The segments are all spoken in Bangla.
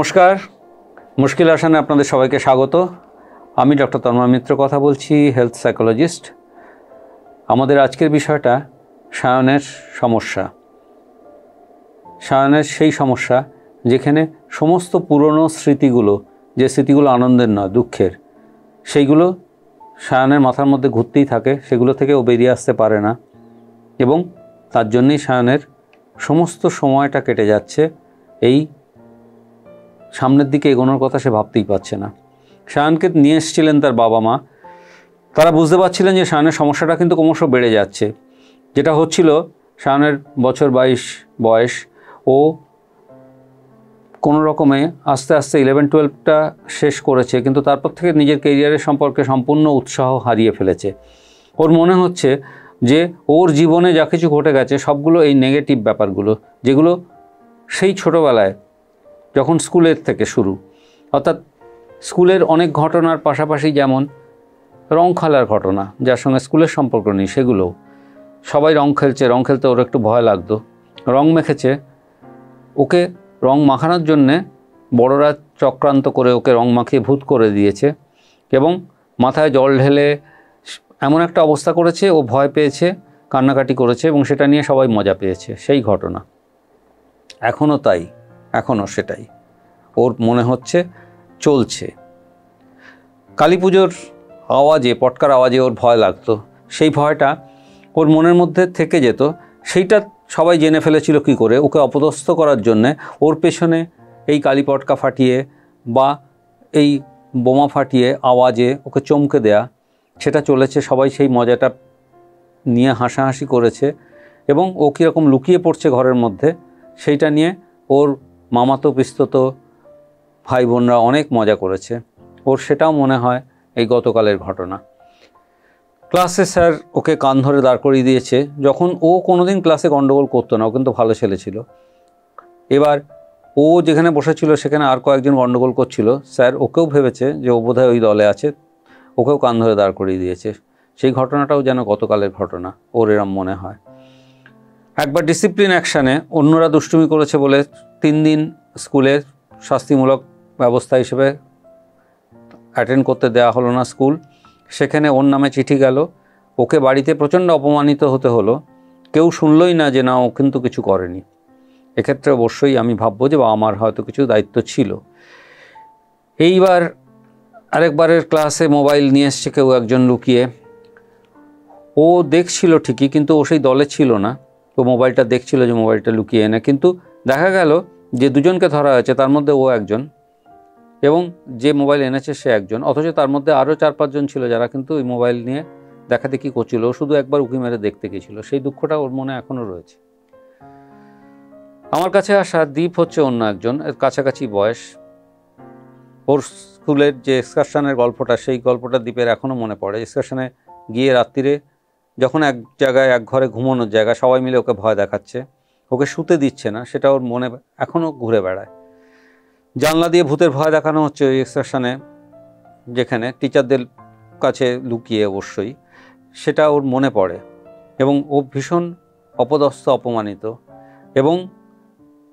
নমস্কার। মুশকিল আসানে আপনাদের সবাইকে স্বাগত। আমি ডক্টর তন্ময় মিত্র কথা বলছি হেলথ সাইকোলজিস্ট আমাদের আজকের বিষয়টা সায়নের সমস্যা। সায়নের সেই সমস্যা যেখানে সমস্ত পুরনো স্মৃতিগুলো, যে স্মৃতিগুলো আনন্দের নয়, দুঃখের, সেইগুলো সায়নের মাথার মধ্যে ঘুরতেই থাকে, সেগুলো থেকে ও বেরিয়ে আসতে পারে না। এবং তার জন্যই সায়নের সমস্ত সময়টা কেটে যাচ্ছে এই সামনের দিকে এগোনোর কথা সে ভাবতেই পারছে না। শায়ানকে নিয়ে এসেছিলেন তার বাবা মা। তারা বুঝতে পারছিলেন যে শায়ানের সমস্যাটা কিন্তু ক্রমশ বেড়ে যাচ্ছে। যেটা হচ্ছিল, শায়ানের বছর বাইশ বয়স, ও কোনো রকমে আস্তে আস্তে ইলেভেন টুয়েলভটা শেষ করেছে, কিন্তু তারপর থেকে নিজের কেরিয়ারের সম্পর্কে সম্পূর্ণ উৎসাহ হারিয়ে ফেলেছে। ওর মনে হচ্ছে যে ওর জীবনে যা কিছু ঘটে গেছে, সবগুলো এই নেগেটিভ ব্যাপারগুলো, যেগুলো সেই ছোটোবেলায় যখন স্কুলের থেকে শুরু। অর্থাৎ স্কুলের অনেক ঘটনার পাশাপাশি যেমন রং খেলার ঘটনা, যার সঙ্গে স্কুলের সম্পর্ক নেই সেগুলোও সবাই রং খেলছে, রং খেলতে ওর একটু ভয় লাগতো। রং মেখেছে, ওকে রং মাখানোর জন্যে বড়রা চক্রান্ত করে ওকে রং মাখিয়ে ভূত করে দিয়েছে এবং মাথায় জল ঢেলে এমন একটা অবস্থা করেছে, ও ভয় পেয়েছে, কান্নাকাটি করেছে এবং সেটা নিয়ে সবাই মজা পেয়েছে। সেই ঘটনা। এখনও তাই। এখনও সেটাই। ওর মনে হচ্ছে চলছে। কালী পুজোর আওয়াজে, পটকার আওয়াজে ওর ভয় লাগতো। সেই ভয়টা ওর মনের মধ্যে থেকে যেত। সেইটা সবাই জেনে ফেলেছিল কি করে। ওকে অপদস্থ করার জন্যে ওর পেছনে এই কালী পটকা ফাটিয়ে বা এই বোমা ফাটিয়ে আওয়াজে ওকে চমকে দেয়া, সেটা চলেছে। সবাই সেই মজাটা নিয়ে হাসাহাসি করেছে এবং ও কীরকম লুকিয়ে পড়ছে ঘরের মধ্যে, সেইটা নিয়ে ওর মামাতো পিস্তত ভাই বোনরা অনেক মজা করেছে। ওর সেটাও মনে হয় এই গতকালের ঘটনা। ক্লাসে স্যার ওকে কান ধরে দাঁড় করিয়ে দিয়েছে। যখন ও কোনোদিন ক্লাসে গণ্ডগোল করতো না, ও কিন্তু ভালো ছেলে ছিল। এবার ও যেখানে বসেছিল সেখানে আর কয়েকজন গণ্ডগোল করছিল। স্যার ওকেও ভেবেছে যে ও বোধহয় ওই দলে আছে। ওকেও কান ধরে দাঁড় করিয়ে দিয়েছে। সেই ঘটনাটাও যেন গতকালের ঘটনা, ওর এরম মনে হয়। একবার ডিসিপ্লিন অ্যাকশানে অন্যরা দুষ্টুমি করেছে বলে তিন দিন স্কুলে শাস্তিমূলক ব্যবস্থা হিসেবে অ্যাটেন্ড করতে দেওয়া হলো না স্কুল। সেখানে ওর নামে চিঠি গেল। ওকে বাড়িতে প্রচণ্ড অপমানিত হতে হলো। কেউ শুনলই না যে না, ও কিন্তু কিছু করেনি। এক্ষেত্রে অবশ্যই আমি ভাববো যে বাবা মার হয়তো কিছু দায়িত্ব ছিল। এইবার আরেকবারের ক্লাসে মোবাইল নিয়ে এসছে কেউ একজন লুকিয়ে। ও দেখছিল ঠিকই, কিন্তু ও সেই দলে ছিল না। ও মোবাইলটা দেখছিল যে মোবাইলটা লুকিয়ে এনে। কিন্তু দেখা গেল যে দুজনকে ধরা হয়েছে, তার মধ্যে ও একজন এবং যে মোবাইল এনেছে সে একজন। অথচ তার মধ্যে আরও চার পাঁচজন ছিল যারা কিন্তু ওই মোবাইল নিয়ে দেখা দেখি করছিল। ও শুধু একবার উকি মেরে দেখতে গেছিল সেই দুঃখটা ওর মনে এখনও রয়েছে। আমার কাছে আসা দ্বীপ হচ্ছে অন্য একজন। এর কাছাকাছি বয়স। ওর স্কুলের যে এক্সকারশনের গল্পটা, সেই গল্পটা দ্বীপের এখনও মনে পড়ে। এক্সকারশনে গিয়ে রাত্রিরে যখন এক জায়গায়, এক ঘরে ঘুমানোর জায়গা, সবাই মিলে ওকে ভয় দেখাচ্ছে। ওকে শুতে দিচ্ছে না, সেটা ওর মনে এখনও ঘুরে বেড়ায়। জানলা দিয়ে ভূতের ভয় দেখানো হচ্ছে ওই এক্সকারশনে যেখানে টিচারদের কাছে লুকিয়ে অবশ্যই, সেটা ওর মনে পড়ে। এবং ও ভীষণ অপদস্থ, অপমানিত। এবং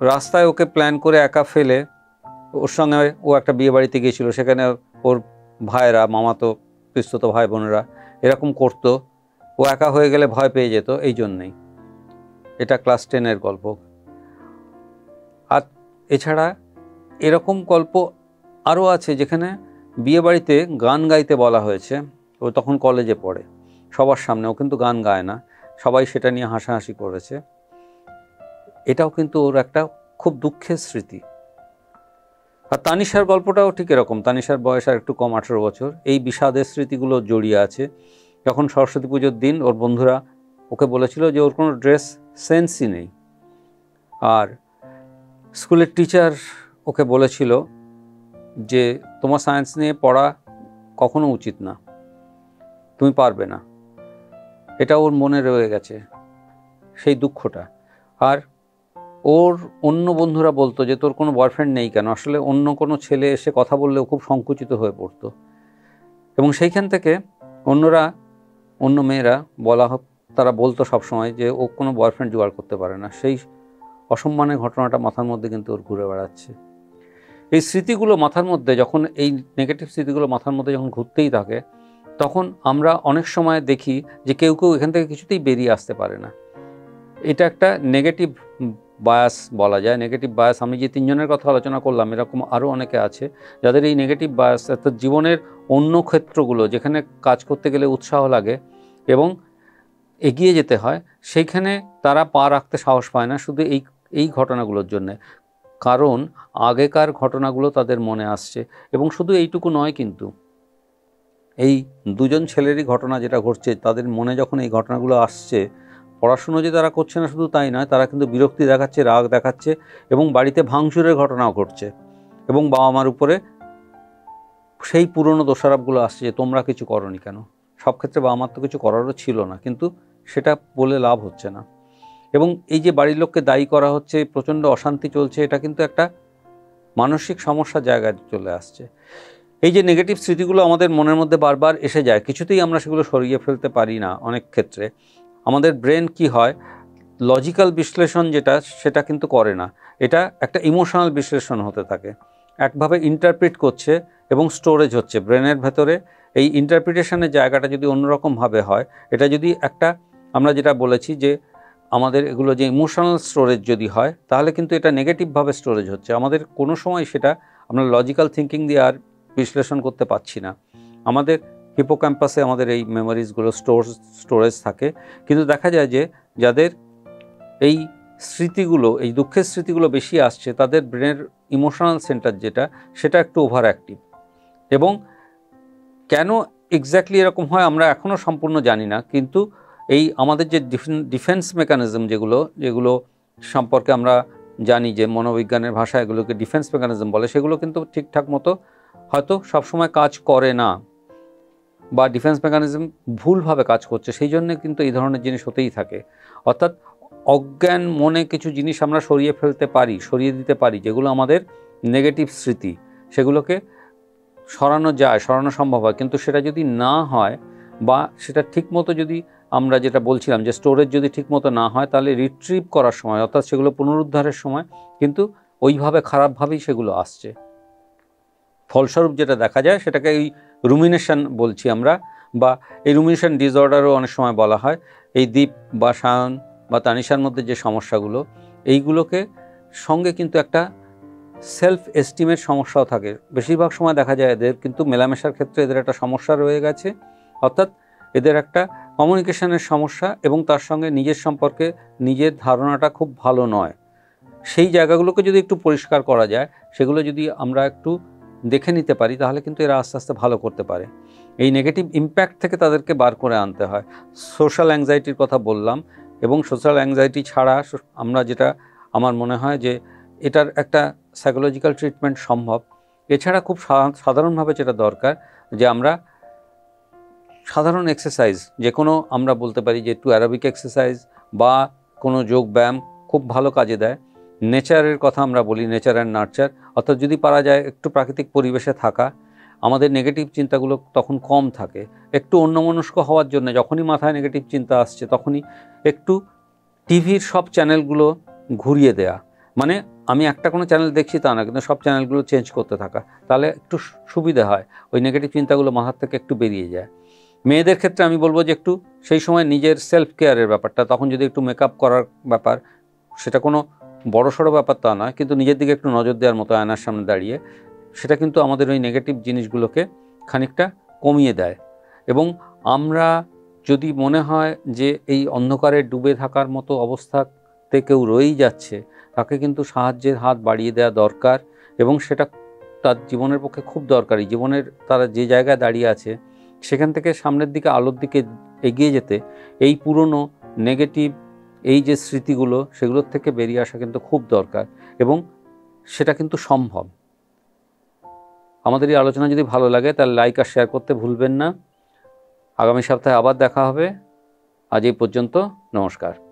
রাস্তায় ওকে প্ল্যান করে একা ফেলে, ওর সঙ্গে ও একটা বিয়ে বাড়িতে গিয়েছিল, সেখানে ওর ভাইয়েরা, মামাতো, পিস্তত ভাই বোনেরা এরকম করতো। ও একা হয়ে গেলে ভয় পেয়ে যেত, এই জন্যেই। এটা ক্লাস টেনের গল্প। আর এছাড়া এরকম গল্প আরও আছে যেখানে বিয়ে বাড়িতে গান গাইতে বলা হয়েছে। ও তখন কলেজে পড়ে। সবার সামনে ও কিন্তু গান গায় না। সবাই সেটা নিয়ে হাসাহাসি করেছে। এটাও কিন্তু ওর একটা খুব দুঃখের স্মৃতি। আর তানিশার গল্পটাও ঠিক এরকম। তানিশার বয়স আর একটু কম, আঠেরো বছর। এই বিষাদের স্মৃতিগুলো জড়িয়ে আছে। যখন সরস্বতী পুজোর দিন, ওর বন্ধুরা ওকে বলেছিল যে ওর কোনো ড্রেস সেন্সই নেই। আর স্কুলের টিচার ওকে বলেছিল যে, তোমার সায়েন্স নিয়ে পড়া কখনো উচিত না। তুমি পারবে না। এটা ওর মনে রয়ে গেছে, সেই দুঃখটা। আর ওর অন্য বন্ধুরা বলতো যে, তোর কোনো বয়ফ্রেন্ড নেই কেন? আসলে অন্য কোনো ছেলে এসে কথা বললেও খুব সংকুচিত হয়ে পড়তো। এবং সেইখান থেকে অন্যরা অন্য মেয়েরা বলা তারা বলতো সবসময় যে ও কোনো বয়ফ্রেন্ড জোগাড় করতে পারে না। সেই অসম্মানের ঘটনাটা মাথার মধ্যে কিন্তু ওর ঘুরে বেড়াচ্ছে। এই স্মৃতিগুলো মাথার মধ্যে যখন, এই নেগেটিভ স্মৃতিগুলো মাথার মধ্যে যখন ঘুরতেই থাকে, তখন আমরা অনেক সময় দেখি যে কেউ কেউ এখান থেকে কিছুতেই বেরিয়ে আসতে পারে না। এটা একটা নেগেটিভ বায়াস বলা যায়। নেগেটিভ বায়াস আমি যে তিনজনের কথা আলোচনা করলাম, এরকম আরও অনেকে আছে, যাদের এই নেগেটিভ বায়াস অর্থাৎ জীবনের অন্য ক্ষেত্রগুলো যেখানে কাজ করতে গেলে উৎসাহ লাগে এবং এগিয়ে যেতে হয়, সেইখানে তারা পা রাখতে সাহস পায় না শুধু এই এই ঘটনাগুলোর জন্যে। কারণ আগেকার ঘটনাগুলো তাদের মনে আসছে এবং শুধু এইটুকু নয় কিন্তু এই দুজন ছেলেরই ঘটনা যেটা ঘটছে, তাদের মনে যখন এই ঘটনাগুলো আসছে, পড়াশুনো যে তারা করছে না শুধু তাই নয়, তারা কিন্তু বিরক্তি দেখাচ্ছে, রাগ দেখাচ্ছে এবং বাড়িতে ভাঙচুরের ঘটনাও ঘটছে এবং বাবা মার উপরে সেই পুরনো দোষারোপগুলো আসছে যে তোমরা কিছু করনি কেন? সব ক্ষেত্রে বাবা মার তো কিছু করারও ছিল না, কিন্তু সেটা বলে লাভ হচ্ছে না। এবং এই যে বাড়ির লোককে দায়ী করা হচ্ছে, প্রচণ্ড অশান্তি চলছে, এটা কিন্তু একটা মানসিক সমস্যার জায়গায় চলে আসছে। এই যে নেগেটিভ স্মৃতিগুলো আমাদের মনের মধ্যে বারবার এসে যায়, কিছুতেই আমরা সেগুলো সরিয়ে ফেলতে পারি না অনেক ক্ষেত্রে। আমাদের ব্রেন কি হয়? লজিক্যাল বিশ্লেষণ যেটা, সেটা কিন্তু করে না। এটা একটা ইমোশনাল বিশ্লেষণ হতে থাকে। একভাবে ইন্টারপ্রিট করছে এবং স্টোরেজ হচ্ছে। ব্রেনের ভেতরে এই ইন্টারপ্রিটেশনের জায়গাটা যদি অন্যরকমভাবে হয়, এটা যদি একটা আমরা যেটা বলেছি যে আমাদের এগুলো যে ইমোশনাল স্টোরেজ যদি হয়, তাহলে কিন্তু এটা নেগেটিভভাবে স্টোরেজ হচ্ছে। আমাদের কোনো সময় সেটা আমরা লজিক্যাল থিঙ্কিং দিয়ে আর বিশ্লেষণ করতে পারছি না। আমাদের হিপোক্যাম্পাসে আমাদের এই মেমোরিজগুলো স্টোর স্টোরেজ থাকে। কিন্তু দেখা যায় যে যাদের এই স্মৃতিগুলো, এই দুঃখের স্মৃতিগুলো বেশি আসছে, তাদের ব্রেনের ইমোশনাল সেন্টার যেটা, সেটা একটু ওভার অ্যাক্টিভ এবং কেন এক্স্যাক্টলি এরকম হয় আমরা এখনও সম্পূর্ণ জানি না, কিন্তু এই আমাদের যে ডিফেন্স মেকানিজম যেগুলো যেগুলো সম্পর্কে আমরা জানি যে মনোবিজ্ঞানের ভাষা এগুলোকে ডিফেন্স মেকানিজম বলে, সেগুলো কিন্তু ঠিকঠাক মতো হয়তো সবসময় কাজ করে না বা ডিফেন্স মেকানিজম ভুলভাবে কাজ করছে, সেই জন্য কিন্তু এই ধরনের জিনিস হতেই থাকে। অর্থাৎ অজ্ঞান মনে কিছু জিনিস আমরা সরিয়ে ফেলতে পারি, সরিয়ে দিতে পারি, যেগুলো আমাদের নেগেটিভ স্মৃতি, সেগুলোকে সরানো যায়, সরানো সম্ভব হয়। কিন্তু সেটা যদি না হয় বা সেটা ঠিকমতো যদি আমরা যেটা বলছিলাম যে স্টোরেজ যদি ঠিকমতো না হয়, তাহলে রিট্রিভ করার সময়, অর্থাৎ সেগুলো পুনরুদ্ধারের সময় কিন্তু ওইভাবে খারাপভাবেই সেগুলো আসছে। ফলস্বরূপ যেটা দেখা যায়, সেটাকে এই রুমিনেশন বলছি আমরা, বা এই রুমিনেশন ডিসঅর্ডারও অনেক সময় বলা হয়। এই দ্বীপ বা সায়ন বা তানিশার মধ্যে যে সমস্যাগুলো, এইগুলোকে সঙ্গে কিন্তু একটা সেলফ এস্টিমের সমস্যাও থাকে। বেশিরভাগ সময় দেখা যায় এদের কিন্তু মেলামেশার ক্ষেত্রে এদের একটা সমস্যা রয়ে গেছে। অর্থাৎ এদের একটা কমিউনিকেশনের সমস্যা এবং তার সঙ্গে নিজের সম্পর্কে নিজের ধারণাটা খুব ভালো নয়। সেই জায়গাগুলোকে যদি একটু পরিষ্কার করা যায়, সেগুলো যদি আমরা একটু দেখে নিতে পারি, তাহলে কিন্তু এরা আস্তে আস্তে ভালো করতে পারে। এই নেগেটিভ ইম্প্যাক্ট থেকে তাদেরকে বার করে আনতে হয়। সোশ্যাল অ্যাংজাইটির কথা বললাম এবং সোশ্যাল অ্যাংজাইটি ছাড়া আমরা যেটা, আমার মনে হয় যে এটার একটা সাইকোলজিক্যাল ট্রিটমেন্ট সম্ভব। এছাড়া খুব সাধারণভাবে যেটা দরকার, যে আমরা সাধারণ এক্সারসাইজ যে কোনো আমরা বলতে পারি যে একটু অ্যারোবিক এক্সারসাইজ বা কোনো যোগ ব্যায়াম খুব ভালো কাজে দেয়। নেচারের কথা আমরা বলি নেচার অ্যান্ড নার্চার অর্থাৎ যদি পারা যায় একটু প্রাকৃতিক পরিবেশে থাকা, আমাদের নেগেটিভ চিন্তাগুলো তখন কম থাকে। একটু অন্যমনস্ক হওয়ার জন্য যখনই মাথায় নেগেটিভ চিন্তা আসছে, তখনই একটু টিভির সব চ্যানেলগুলো ঘুরিয়ে দেয়া। মানে আমি একটা কোনো চ্যানেল দেখছি তা না, কিন্তু সব চ্যানেলগুলো চেঞ্জ করতে থাকা। তাহলে একটু সুবিধা হয়, ওই নেগেটিভ চিন্তাগুলো মাথার থেকে একটু বেরিয়ে যায়। মেয়েদের ক্ষেত্রে আমি বলব যে একটু সেই সময় নিজের সেলফ কেয়ারের ব্যাপারটা, তখন যদি একটু মেকআপ করার ব্যাপার, সেটা কোনো বড় সড়ো ব্যাপার তা নয়, কিন্তু নিজের দিকে একটু নজর দেওয়ার মতো আয়নার সামনে দাঁড়িয়ে, সেটা কিন্তু আমাদের ওই নেগেটিভ জিনিসগুলোকে খানিকটা কমিয়ে দেয়। এবং আমরা যদি মনে হয় যে এই অন্ধকারে ডুবে থাকার মতো অবস্থাতে কেউ রয়েই যাচ্ছে, তাকে কিন্তু সাহায্যের হাত বাড়িয়ে দেওয়া দরকার এবং সেটা তার জীবনের পক্ষে খুব দরকারি। জীবনের তারা যে জায়গায় দাঁড়িয়ে আছে, সেখান থেকে সামনের দিকে, আলোর দিকে এগিয়ে যেতে এই পুরনো নেগেটিভ এই যে স্মৃতিগুলো, সেগুলোর থেকে বেরিয়ে আসা কিন্তু খুব দরকার এবং সেটা কিন্তু সম্ভব। আমাদের এই আলোচনা যদি ভালো লাগে, তাহলে লাইক আর শেয়ার করতে ভুলবেন না। আগামী সপ্তাহে আবার দেখা হবে। আজ এই পর্যন্ত নমস্কার।